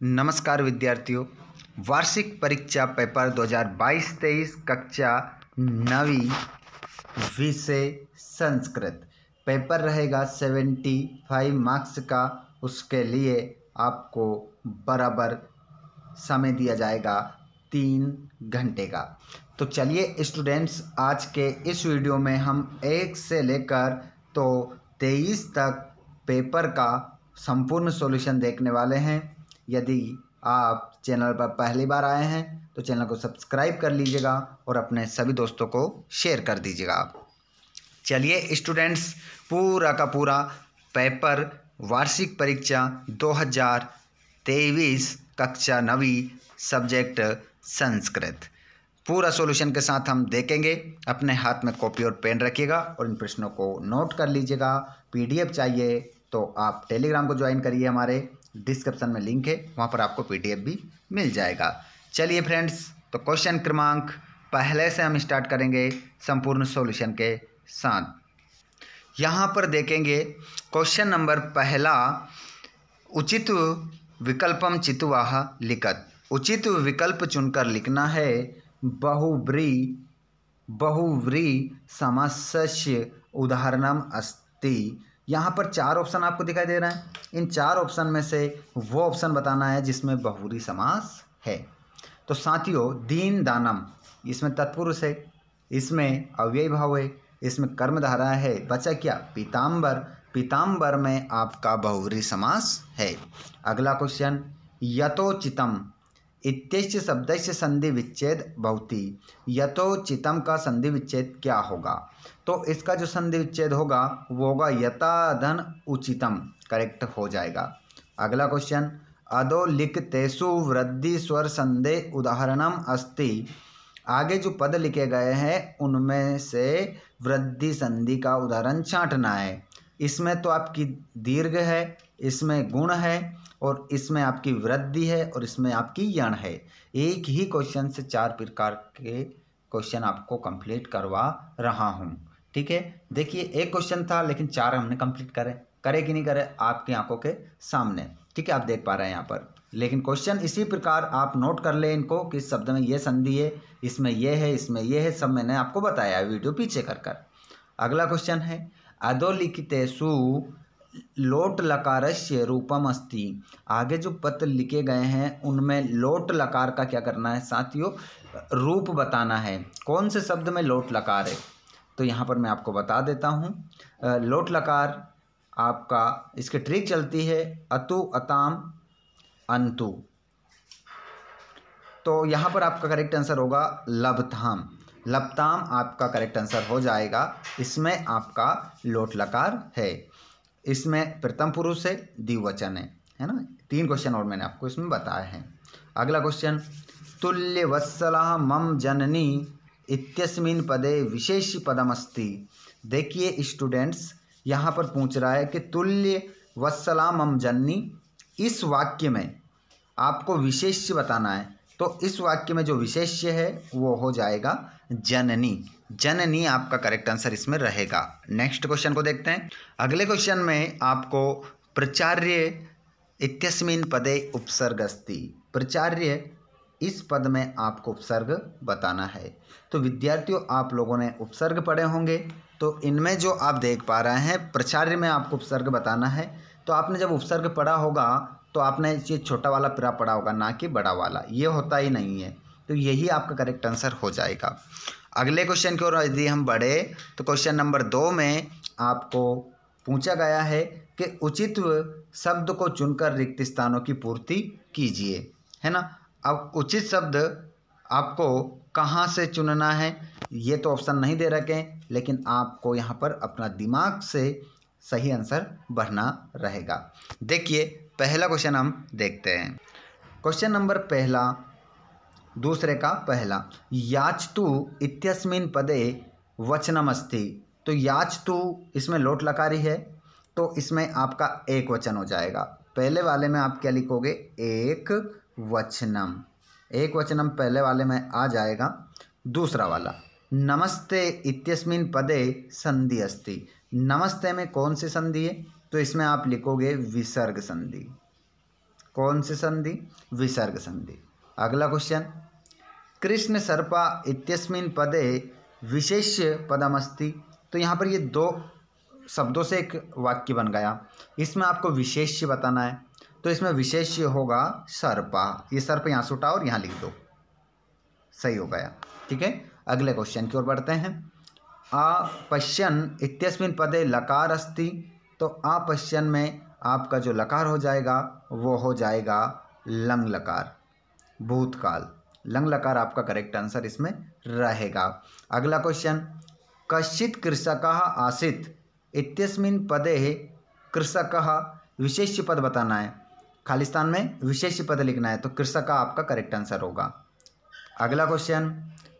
नमस्कार विद्यार्थियों, वार्षिक परीक्षा पेपर 2022-23 कक्षा नवी विषय संस्कृत पेपर रहेगा 75 मार्क्स का, उसके लिए आपको बराबर समय दिया जाएगा तीन घंटे का। तो चलिए स्टूडेंट्स, आज के इस वीडियो में हम एक से लेकर तो तेईस तक पेपर का संपूर्ण सॉल्यूशन देखने वाले हैं। यदि आप चैनल पर पहली बार आए हैं तो चैनल को सब्सक्राइब कर लीजिएगा और अपने सभी दोस्तों को शेयर कर दीजिएगा। चलिए स्टूडेंट्स, पूरा का पूरा पेपर, वार्षिक परीक्षा 2023 कक्षा नवी, सब्जेक्ट संस्कृत। पूरा सॉल्यूशन के साथ हम देखेंगे। अपने हाथ में कॉपी और पेन रखिएगा और इन प्रश्नों को नोट कर लीजिएगा। पीडीएफ चाहिए तो आप टेलीग्राम को ज्वाइन करिए हमारे। डिस्क्रिप्शन में लिंक है, वहाँ पर आपको पीडीएफ भी मिल जाएगा। चलिए फ्रेंड्स तो क्वेश्चन क्रमांक पहले से हम स्टार्ट करेंगे संपूर्ण सॉल्यूशन के साथ। यहाँ पर देखेंगे क्वेश्चन नंबर पहला, उचित विकल्पम चितवाह लिखत। उचित विकल्प चुनकर लिखना है, बहुव्री बहुव्री समस्य उदाहरणम अस्ति। यहाँ पर चार ऑप्शन आपको दिखाई दे रहे हैं। इन चार ऑप्शन में से वो ऑप्शन बताना है जिसमें बहुरी समास है। तो साथियों, दीन दानम, इसमें तत्पुरुष है, इसमें अव्यय भाव है, इसमें कर्मधारा है, बचा क्या? पीताम्बर पीताम्बर में आपका बहुरी समास है। अगला क्वेश्चन यथोचितम इत्यश्च शब्द से संधि विच्छेद भवती यथोचितम का संधि विच्छेद क्या होगा? तो इसका जो संधि विच्छेद होगा, वो होगा यथाधन उचितम करेक्ट हो जाएगा। अगला क्वेश्चन अदो अधोलिखतेषु वृद्धि स्वर संदेह उदाहरणम अस्ति। आगे जो पद लिखे गए हैं, उनमें से वृद्धि संधि का उदाहरण छांटना है। इसमें तो आपकी दीर्घ है, इसमें गुण है और इसमें आपकी वृद्धि है और इसमें आपकी यण है। एक ही क्वेश्चन से चार प्रकार के क्वेश्चन आपको कंप्लीट करवा रहा हूँ। ठीक है? देखिए, एक क्वेश्चन था, लेकिन चार हमने कंप्लीट करे। करे कि नहीं करे? आपकी आँखों के सामने। ठीक है? आप देख पा रहे हैं यहाँ पर। लेकिन क्वेश्चन इसी प्रकार आप नोट कर ले इनको कि शब्द में ये संधि है, इसमें यह है, इसमें यह है, सब मैंने आपको बताया वीडियो पीछे कर कर। अगला क्वेश्चन है अधोलिखितेषु लोट लकारस्य रूपम अस्ति आगे जो पत्र लिखे गए हैं, उनमें लोट लकार का क्या करना है? साथियों, रूप बताना है। कौन से शब्द में लोट लकार है? तो यहाँ पर मैं आपको बता देता हूँ। लोट लकार आपका, इसके ट्रिक चलती है, अतु, अताम, अंतु। तो यहाँ पर आपका करेक्ट आंसर होगा, लभताम। लपताम आपका करेक्ट आंसर हो जाएगा। इसमें आपका लोट लकार है। इसमें प्रथम पुरुष है, द्विवचन है है ना? तीन क्वेश्चन और मैंने आपको इसमें बताए हैं। अगला क्वेश्चन तुल्य वत्सला मम जननी इत्यस्मिन पदे विशेष पदमस्ति। देखिए स्टूडेंट्स यहाँ पर पूछ रहा है कि तुल्य वत्सला मम जननी, इस वाक्य में आपको विशेष्य बताना है। तो इस वाक्य में जो विशेष्य है, वो हो जाएगा जननी। जननी आपका करेक्ट आंसर इसमें रहेगा। नेक्स्ट क्वेश्चन को देखते हैं। अगले क्वेश्चन में आपको प्रचार्य इत्यस्मिन पदे उपसर्ग अस्ति प्रचार्य इस पद में आपको उपसर्ग बताना है। तो विद्यार्थियों, आप लोगों ने उपसर्ग पढ़े होंगे। तो इनमें जो आप देख पा रहे हैं, प्रचार्य में आपको उपसर्ग बताना है। तो आपने जब उपसर्ग पढ़ा होगा तो आपने ये छोटा वाला पिरा पढ़ा होगा, ना कि बड़ा वाला। ये होता ही नहीं है। तो यही आपका करेक्ट आंसर हो जाएगा। अगले क्वेश्चन की ओर यदि हम बढ़े तो क्वेश्चन नंबर दो में आपको पूछा गया है कि उचित शब्द को चुनकर रिक्त स्थानों की पूर्ति कीजिए। है ना? अब उचित शब्द आपको कहाँ से चुनना है, ये तो ऑप्शन नहीं दे रखे, लेकिन आपको यहाँ पर अपना दिमाग से सही आंसर भरना रहेगा। देखिए, पहला क्वेश्चन हम देखते हैं। क्वेश्चन नंबर पहला, दूसरे का पहला। याच याचतु इत्यस्मिन पदे वचनमस्ति। तो याच याचतु इसमें लोट लकारी है तो इसमें आपका एक वचन हो जाएगा। पहले वाले में आप क्या लिखोगे? एक वचनम। एक वचनम पहले वाले में आ जाएगा। दूसरा वाला, नमस्ते इत्यस्मिन पदे संधि अस्ति नमस्ते में कौन सी संधि है? तो इसमें आप लिखोगे विसर्ग संधि। कौन सी संधि? विसर्ग संधि। अगला क्वेश्चन कृष्ण सर्पा इत्यस्मिन पदे विशेष्य पदमस्ति। तो यहाँ पर ये दो शब्दों से एक वाक्य बन गया। इसमें आपको विशेष्य बताना है। तो इसमें विशेष्य होगा सर्पा। ये सर्प यहाँ से उठाओ और यहाँ लिख दो। सही हो गया। ठीक है? अगले क्वेश्चन की ओर बढ़ते हैं। आपश्यन इत्यस्मिन पदे लकार अस्ति तो आ आपश्यन में आपका जो लकार हो जाएगा, वो हो जाएगा लंग लकार, भूतकाल। लंग लकार आपका करेक्ट आंसर इसमें रहेगा। अगला क्वेश्चन कश्चित कृषक आसित, इत्यस्मिन पदे कृषक विशेष पद बताना है। खालिस्तान में विशेष पद लिखना है तो कृषक आपका करेक्ट आंसर होगा। अगला क्वेश्चन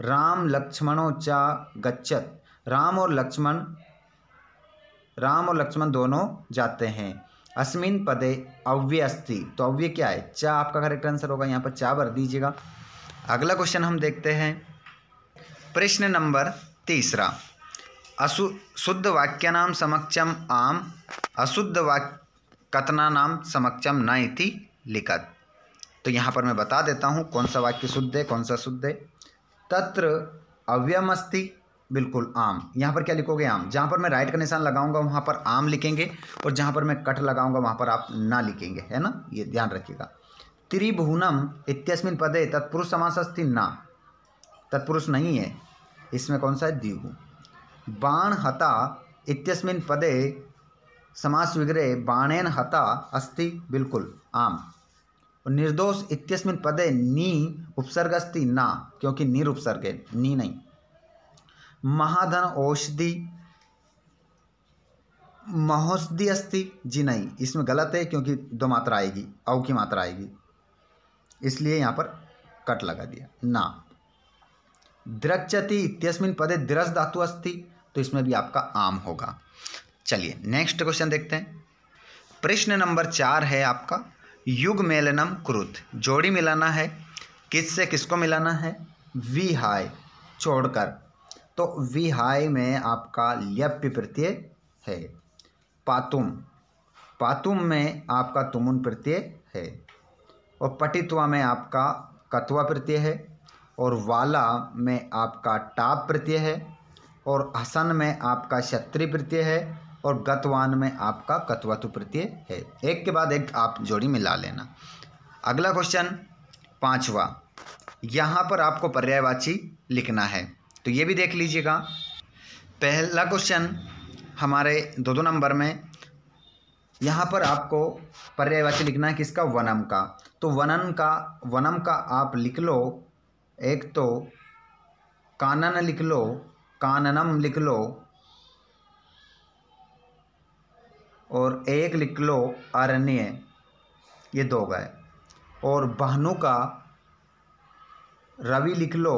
राम लक्ष्मणों चा गच्छत। राम और लक्ष्मण, राम और लक्ष्मण दोनों जाते हैं। अस्मिन पदे अव्य अस्ति। तो अव्य क्या है? चा आपका करेक्ट आंसर होगा, यहाँ पर चा भर दीजिएगा। अगला क्वेश्चन हम देखते हैं। प्रश्न नंबर तीसरा। असु, शुद्ध वाक्य नाम समक्षम आम, अशुद्ध वाक्य कतना नाम समक्षम न इति लिखत। तो यहाँ पर मैं बता देता हूँ, कौन सा वाक्य शुद्ध है, कौन सा शुद्ध है। तत्र अव्यमस्ति बिल्कुल, आम। यहाँ पर क्या लिखोगे? आम। जहाँ पर मैं राइट का निशान लगाऊँगा, वहाँ पर आम लिखेंगे और जहाँ पर मैं कट लगाऊँगा, वहाँ पर आप ना लिखेंगे, है ना? ये ध्यान रखिएगा। त्रिभुवनम इत्यस्मिन पदे तत्पुरुष समास अस्ति ना। तत्पुरुष नहीं है। इसमें कौन सा है? द्विगु। बाण हता इत्यस्मिन पदे समास विग्रह बाणेन हता अस्ति, बिल्कुल, आम। और निर्दोष इत्यस्मिन पदे नी उपसर्ग अस्ति ना, क्योंकि निर उपसर्ग है नी नहीं। महाधन औषधि महोषधि अस्थि जी नहीं। इसमें गलत है क्योंकि दो मात्रा आएगी अव की मात्रा आएगी। इसलिए यहाँ पर कट लगा दिया। ना। द्रक्षति इत्यस्मिन पदे द्रस धातु अस्थि तो इसमें भी आपका आम होगा। चलिए नेक्स्ट क्वेश्चन देखते हैं। प्रश्न नंबर चार है आपका। युग मेलनम क्रुत। जोड़ी मिलाना है। किससे किसको मिलाना है? वी हाय। छोड़कर। तो विहाय में आपका ल्यप्य प्रत्यय है। पातुम। पातुम में आपका तुमुन प्रत्यय है। और पटित्वा में आपका कत्वा प्रत्यय है। और वाला में आपका टाप प्रत्यय है। और हसन में आपका क्षत्रिय प्रत्यय है। और गतवान में आपका कत्वतु प्रत्यय है। एक के बाद एक आप जोड़ी मिला लेना। अगला क्वेश्चन पांचवा। यहाँ पर आपको पर्यायवाची लिखना है। तो ये भी देख लीजिएगा। पहला क्वेश्चन हमारे दो दो नंबर में, यहाँ पर आपको पर्यायवाची लिखना है किसका? वनम का। तो वनन का, वनम का आप लिख लो, एक तो कानन लिख लो, काननम लिख लो, और एक लिख लो अरण्य। ये दो गए। और बहनों का रवि लिख लो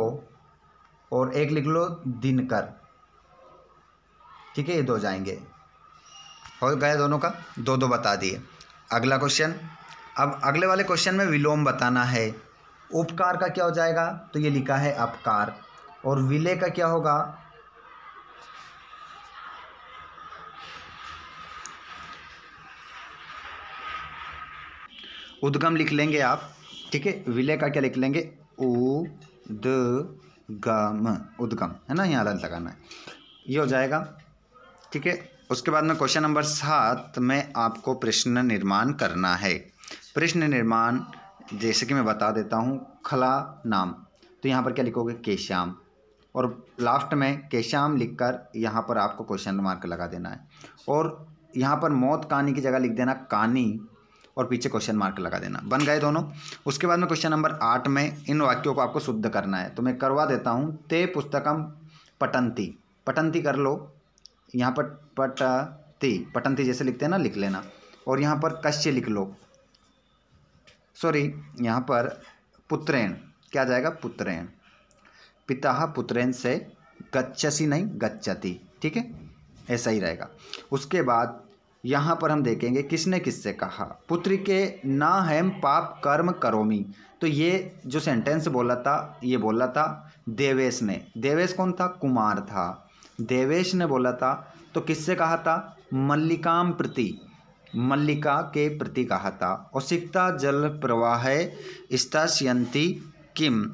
और एक लिख लो दिनकर। ठीक है, ये दो जाएँगे। हो गए दोनों का? दो दो बता दिए। अगला क्वेश्चन अब अगले वाले क्वेश्चन में विलोम बताना है। उपकार का क्या हो जाएगा? तो ये लिखा है अपकार। और विलय का क्या होगा? उद्गम लिख लेंगे आप। ठीक है, विलय का क्या लिख लेंगे? उ द गम, उद्गम, है ना? यहाँ अलग लगाना है। ये हो जाएगा, ठीक है? उसके बाद में क्वेश्चन नंबर सात में आपको प्रश्न निर्माण करना है। प्रश्न निर्माण, जैसे कि मैं बता देता हूँ, खला नाम। तो यहाँ पर क्या लिखोगे? केश्याम। और लास्ट में केश्याम लिखकर यहाँ पर आपको क्वेश्चन मार्क लगा देना है। और यहाँ पर मौत कहानी की जगह लिख देना कहानी और पीछे क्वेश्चन मार्क लगा देना। बन गए दोनों। उसके बाद में क्वेश्चन नंबर आठ में इन वाक्यों को आपको शुद्ध करना है। तो मैं करवा देता हूँ। ते पुस्तकम पटंती पटंती कर लो। यहाँ पर पटती पटंती जैसे लिखते हैं ना, लिख लेना। और यहाँ पर कश्य लिख लो। सॉरी यहाँ पर पुत्रेण। क्या जाएगा? पुत्रेण। पिता पुत्रेण से गच्छसी नहीं, गच्छति। ठीक है? ऐसा ही रहेगा। उसके बाद यहाँ पर हम देखेंगे किसने किससे कहा। पुत्र के ना हेम पाप कर्म करोमी। तो ये जो सेंटेंस बोला था, ये बोला था देवेश ने। देवेश कौन था? कुमार था। देवेश ने बोला था तो किससे कहा था? मल्लिकाम प्रति मल्लिका के प्रति कहा था। औसिकता जल प्रवाह स्तास्यंती किम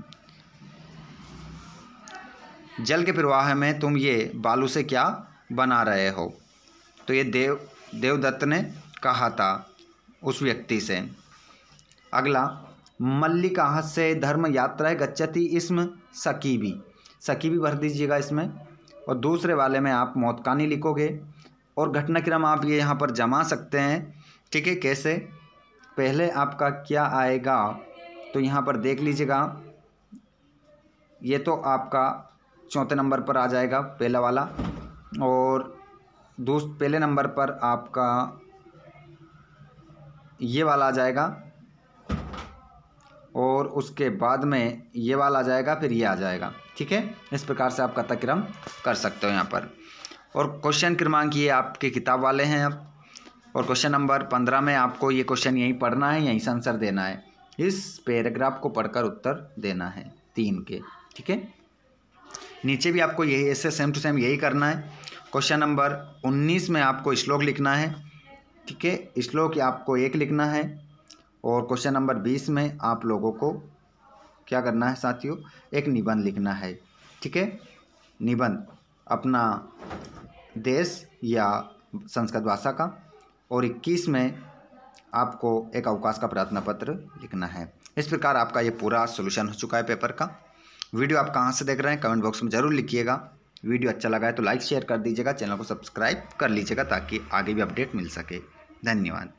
जल के प्रवाह में तुम ये बालू से क्या बना रहे हो? तो ये देव देवदत्त ने कहा था उस व्यक्ति से। अगला मल्लिका से धर्म यात्रा गच्छति इसम सकीबी। सकीबी भर दीजिएगा इसमें। और दूसरे वाले में आप मौतकानी लिखोगे। और घटनाक्रम आप ये यहाँ पर जमा सकते हैं। ठीक है, कैसे? पहले आपका क्या आएगा तो यहाँ पर देख लीजिएगा। ये तो आपका चौथे नंबर पर आ जाएगा, पहला वाला। और दूस पहले नंबर पर आपका ये वाला आ जाएगा और उसके बाद में ये वाला आ जाएगा, फिर ये आ जाएगा। ठीक है? इस प्रकार से आप कथाक्रम कर सकते हो यहाँ पर। और क्वेश्चन क्रमांक ये आपके किताब वाले हैं अब। और क्वेश्चन नंबर पंद्रह में आपको ये क्वेश्चन यहीं पढ़ना है, यहीं से आंसर देना है। इस पैराग्राफ को पढ़कर उत्तर देना है, तीन के। ठीक है? नीचे भी आपको यही ऐसे सेम टू सेम यही करना है। क्वेश्चन नंबर उन्नीस में आपको श्लोक लिखना है, ठीक है? श्लोक आपको एक लिखना है और क्वेश्चन नंबर बीस में आप लोगों को क्या करना है साथियों? एक निबंध लिखना है, ठीक है? निबंध, अपना देश या संस्कृत भाषा का और इक्कीस में आपको एक अवकाश का प्रार्थना पत्र लिखना है। इस प्रकार आपका ये पूरा सोल्यूशन हो चुका है पेपर का। वीडियो आप कहाँ से देख रहे हैं? कमेंट बॉक्स में ज़रूर लिखिएगा। वीडियो अच्छा लगा है तो लाइक, शेयर कर दीजिएगा, चैनल को सब्सक्राइब कर लीजिएगा ताकि आगे भी अपडेट मिल सके। धन्यवाद।